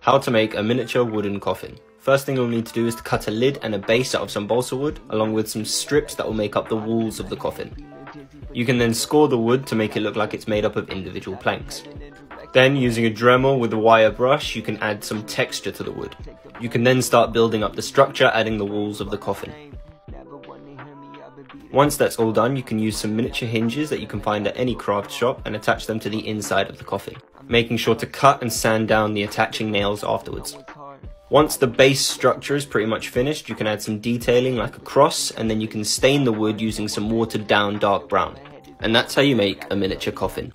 How to make a miniature wooden coffin. First thing you'll need to do is to cut a lid and a base out of some balsa wood, along with some strips that will make up the walls of the coffin. You can then score the wood to make it look like it's made up of individual planks. Then, using a Dremel with a wire brush, you can add some texture to the wood. You can then start building up the structure, adding the walls of the coffin. Once that's all done, you can use some miniature hinges that you can find at any craft shop and attach them to the inside of the coffin, making sure to cut and sand down the attaching nails afterwards. Once the base structure is pretty much finished, you can add some detailing like a cross, and then you can stain the wood using some watered down dark brown. And that's how you make a miniature coffin.